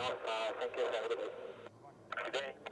north, uh, thank you, have a good day. Good day.